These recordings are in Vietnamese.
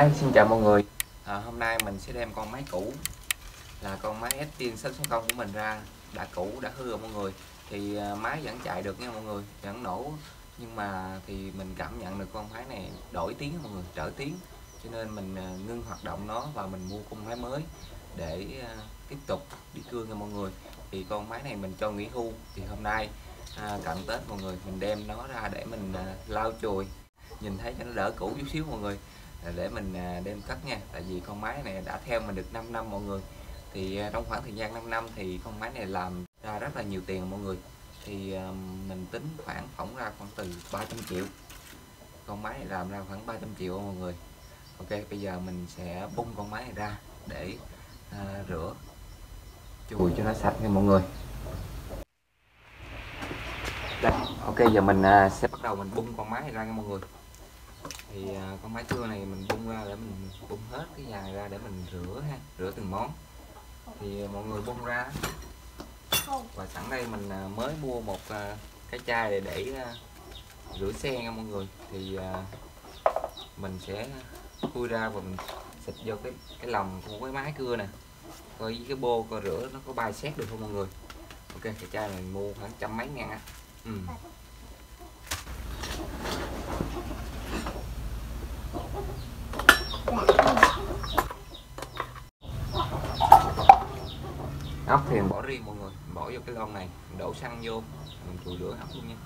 Hi, xin chào mọi người. À, Hôm nay mình sẽ đem con máy cũ Là con máy Estin 660 của mình ra Đã cũ, đã hư rồi mọi người. Thì à, máy vẫn chạy được nha mọi người Vẫn nổ. Nhưng mà thì mình cảm nhận được con máy này đổi tiếng mọi người Trở tiếng. Cho nên mình à, ngưng hoạt động nó Và mình mua con máy mới Để à, tiếp tục đi cưa nha mọi người. Thì con máy này mình cho nghỉ hưu. Thì hôm nay à, cận Tết mọi người Mình đem nó ra để mình à, lau chùi nhìn thấy cho nó đỡ cũ chút xíu mọi người để mình à, đem cất nha. Tại vì con máy này đã theo mình được 5 năm mọi người. Thì à, trong khoảng thời gian 5 năm thì con máy này làm ra rất là nhiều tiền mọi người. Thì à, mình tính khoảng phỏng ra khoảng từ 300 triệu. Con máy này làm ra khoảng 300 triệu mọi người. Ok bây giờ mình sẽ bung con máy này ra để uh, rửa chùi cho nó sạch nha mọi người. Đây ok giờ mình uh, sẽ bắt đầu mình bung con máy này ra nha mọi người thì à, con máy cưa này mình bung ra để mình bung hết cái dài ra để mình rửa ha, rửa từng món. Thì mọi người bung ra. Và sẵn đây mình à, mới mua một à, cái chai để để rửa xe nha mọi người. Thì mình sẽ khui ra và mình xịt vô cái cái lòng của cái máy cưa nè. Coi với cái bô, coi rửa nó có bay xét được không mọi người? Ok, cái chai này mình mua khoảng trăm mấy ngàn á. Ừ. ốc thì mình bỏ riêng mọi người mình bỏ vô cái lon này mình đổ xăng vô, mình chùi lửa ốc luôn nha.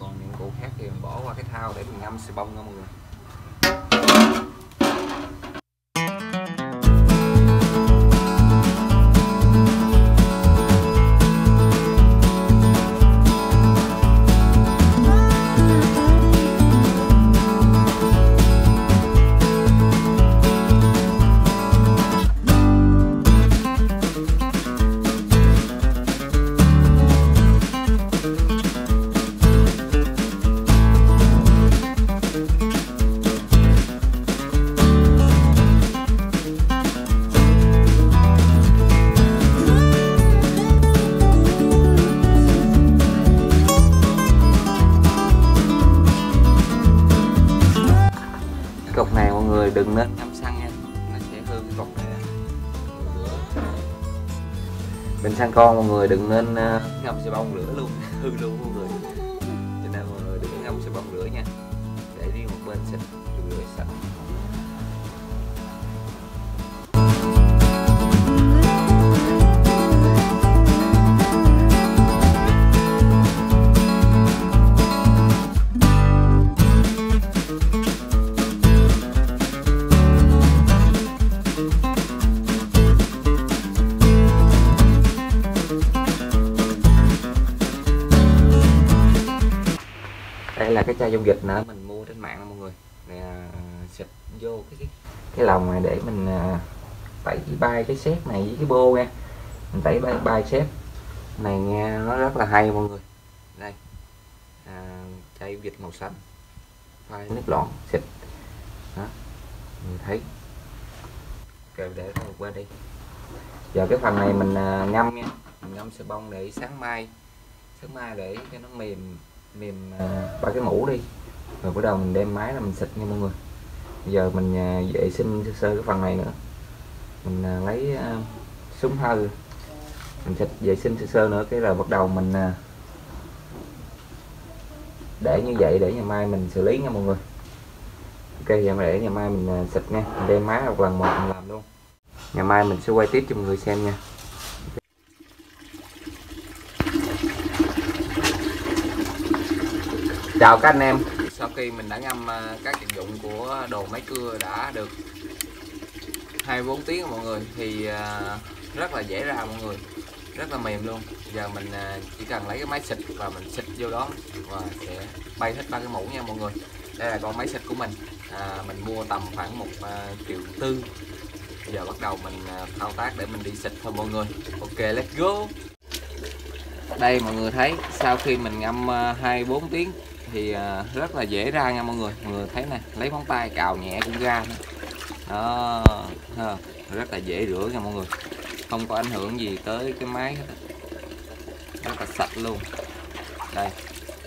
Còn những cụ khác thì mình bỏ qua cái thao để mình ngâm xì bông nha mọi người. Sang con mọi người đừng nên ờ, ngâm xì bông lửa luôn hư luôn. Đây là cái chai dung dịch nữa mình mua trên mạng mọi người. Nè à, xịt vô cái cái, lòng này để mình à, tẩy bay cái xếp này với cái bô nha mình tẩy bay bay xếp. Này nghe nó rất là hay mọi người. Đây à, chai dung dịch màu xanh. Pha nước loãng xịt. Đó mình thấy. Kêu để nó qua đi giờ cái phần này mình à, ngâm nha. Mình ngâm sợi bông để sáng mai. Sáng mai để cho nó mềm mềm à, ba cái mũ đi. Rồi bắt đầu mình đem máy là mình xịt nha mọi người. Bây giờ mình à, vệ sinh sơ sơ cái phần này nữa. Mình à, lấy súng hơi. Mình xịt vệ sinh sơ sơ nữa, cái là bắt đầu mình để như vậy để ngày mai mình xử lý nha mọi người. Ok giờ để ngày mai mình xịt nha. Mình đem máy một lần, một mình làm luôn. Ngày mai mình sẽ quay tiếp cho mọi người xem nha. Chào các anh em. Sau khi mình đã ngâm à, các vật dụng của đồ máy cưa đã được 24 tiếng mọi người thì à, rất là dễ ra mọi người. Rất là mềm luôn. Giờ mình à, chỉ cần lấy cái máy xịt và mình xịt vô đó và sẽ bay hết ba cái mũ nha mọi người. Đây là con máy xịt của mình. À, mình mua tầm khoảng một triệu tư. Giờ bắt đầu mình thao tác để mình đi xịt thôi mọi người. Ok let's go. Đây mọi người thấy sau khi mình ngâm 24 tiếng thì à, rất là dễ ra nha mọi người. Mọi người thấy nè, lấy móng tay, cào nhẹ cũng ra thôi. đó rất là dễ rửa nha mọi người. Không có ảnh hưởng gì tới cái máy hết rất là sạch luôn. Đây,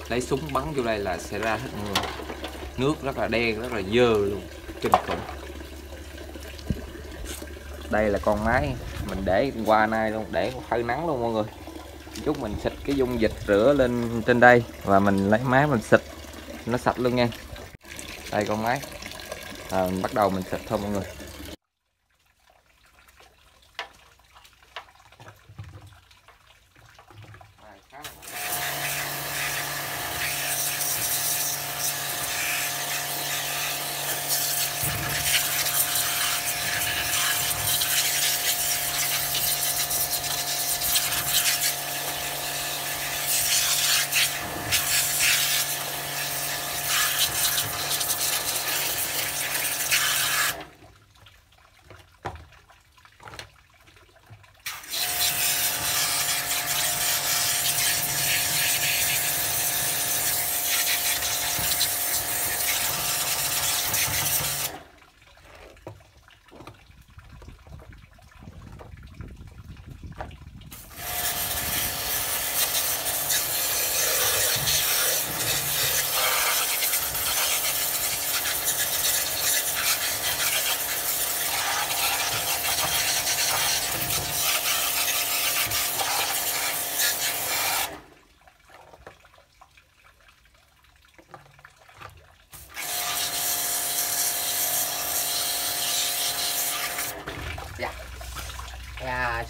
lấy súng bắn vô đây là sẽ ra hết mọi người. Nước rất là đen, rất là dơ luôn, kinh khủng. Đây là con máy, mình để qua nay luôn, để hơi nắng luôn mọi người chút mình xịt cái dung dịch rửa lên trên đây và mình lấy máy mình xịt. Nó sạch luôn nha. Đây con máy. À, bắt đầu mình xịt thôi mọi người.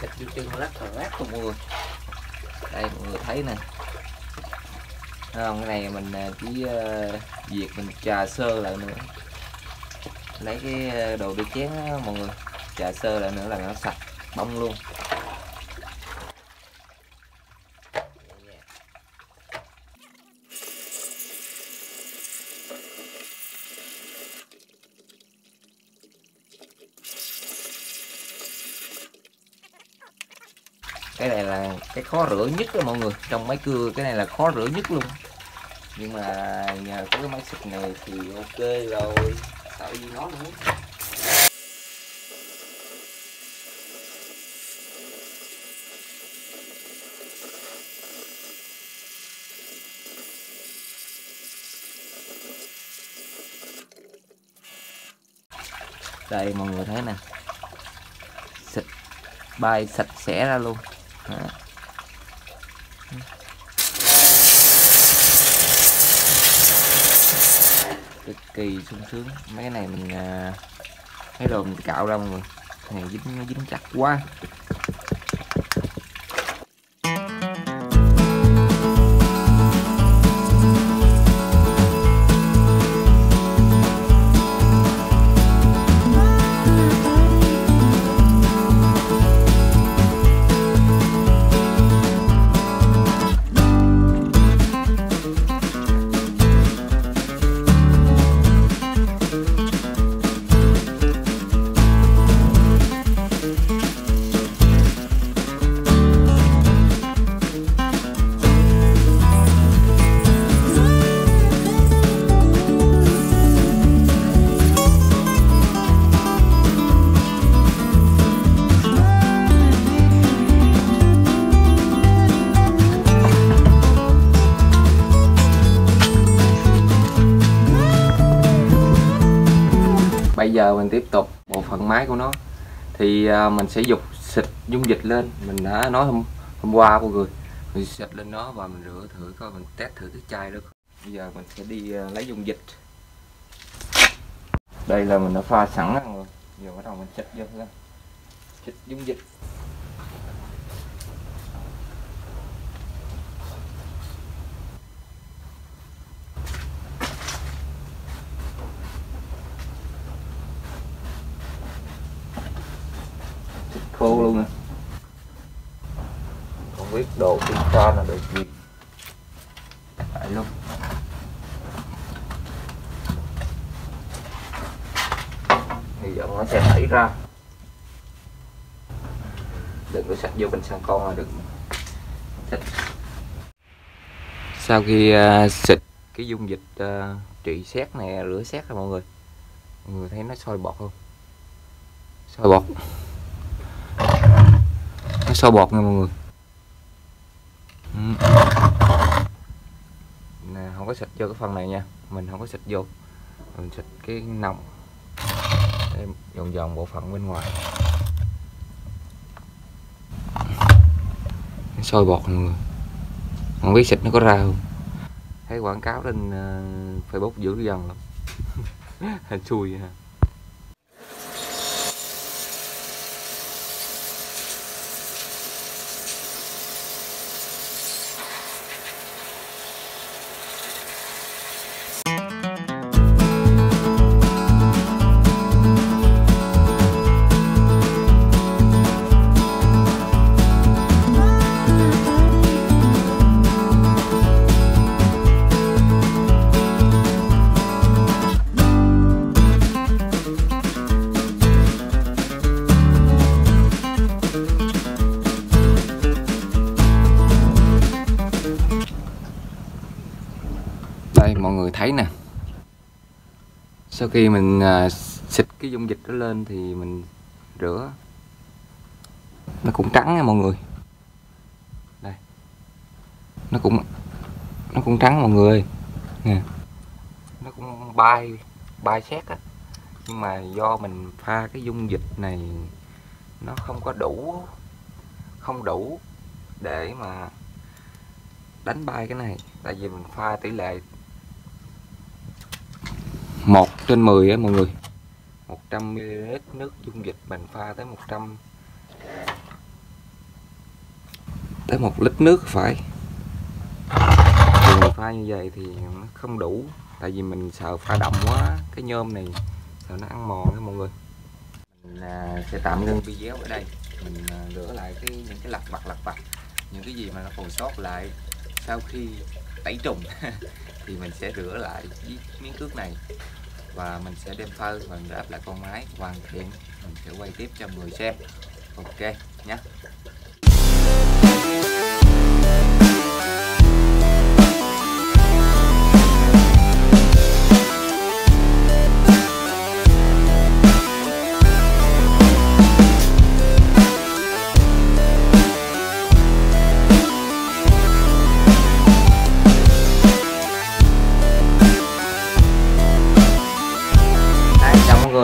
Da xịt vô chân lát là lát luôn mọi người. Đây mọi người thấy nè. Không? Cái này mình à, chỉ uh, việc mình trà sơ lại nữa. Lấy cái à, đồ đi chén đó, mọi người. Trà sơ lại nữa là nó sạch bông luôn. Cái này là cái khó rửa nhất đó mọi người. Trong máy cưa, cái này là khó rửa nhất luôn. Nhưng mà nhờ có cái máy xịt này thì ok rồi. Sợ gì nó nữa. Đây, mọi người thấy nè. Xịt, bay sạch sẽ ra luôn đó. cực kỳ sung sướng mấy cái này mình à, mấy đồ mình cạo ra mọi người này dính nó dính chặt quá giờ mình tiếp tục bộ phận máy của nó. Thì à, mình sẽ dục xịt dung dịch lên. Mình đã nói hôm hôm qua mọi người, mình xịt lên nó và mình rửa thử coi mình test thử cái chai đó. Bây giờ mình sẽ đi à, lấy dung dịch. Đây là mình đã pha sẵn rồi. Giờ bắt đầu mình xịt vô lên xịt dung dịch xịt khô luôn nè không biết đồ tôi pha là đồ lúc luôn. Hy vọng nó sẽ thảy ra. Đừng có sạch vô bên sang con là đừng xịt sau khi uh, xịt cái dung dịch uh, trị xét này rửa xét rồi mọi người. Mọi người thấy nó sôi bọt không? Sôi bọt. Nó sôi bọt nha mọi người Ừ. nè không có xịt vô cái phần này nha. Mình không có xịt vô. Mình xịt cái nòng. Để vòng vòng bộ phận bên ngoài. Sôi bọt mọi người. Không biết xịt nó có ra không. Thấy quảng cáo trên uh, facebook dữ dằn lắm. Hên xui ha sau khi mình à, xịt cái dung dịch đó lên thì mình rửa. Nó cũng trắng nha mọi người. Đây. Nó cũng nó cũng trắng mọi người. Nè. Nó cũng bay bay xét á. Nhưng mà do mình pha cái dung dịch này nó không có đủ không đủ để mà đánh bay cái này. Tại vì mình pha tỷ lệ 1 trên 10 á mọi người. 100ml nước dung dịch mình pha tới 100 tới 1 lít nước phải. Thì mình pha như vậy thì nó không đủ tại vì mình sợ pha đậm quá. Cái nhôm này sợ nó ăn mòn đó mọi người. Mình à, sẽ tạm ngưng video ở đây. Mình à, rửa lại cái những cái lặt vặt lặt vặt những cái gì mà nó còn sót lại sau khi tẩy trùng thì mình sẽ rửa lại với miếng cước này và mình sẽ đem phơi và mình ráp lại con máy hoàn thiện. Mình sẽ quay tiếp cho người xem. Ok nhé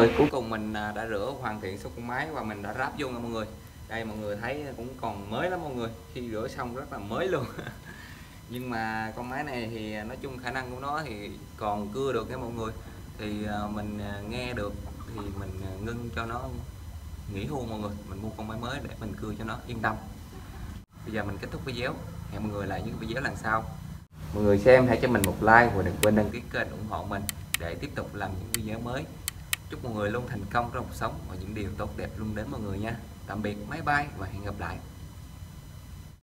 rồi, cuối cùng mình à, đã rửa hoàn thiện xong con máy và mình đã ráp vô nha mọi người. Đây, mọi người thấy cũng còn mới lắm mọi người. Khi rửa xong rất là mới luôn. Nhưng mà con máy này thì à, nói chung khả năng của nó thì còn cưa được nha mọi người. Thì à, mình nghe được thì mình ngưng cho nó nghỉ hưu mọi người. Mình mua con máy mới để mình cưa cho nó, yên tâm. Bây giờ mình kết thúc video. Hẹn mọi người lại những video lần sau. Mọi người xem, hãy cho mình một like và đừng quên đăng ký kênh ủng hộ mình để tiếp tục làm những video mới chúc mọi người luôn thành công trong cuộc sống và những điều tốt đẹp luôn đến mọi người nha. Tạm biệt, máy bay và hẹn gặp lại.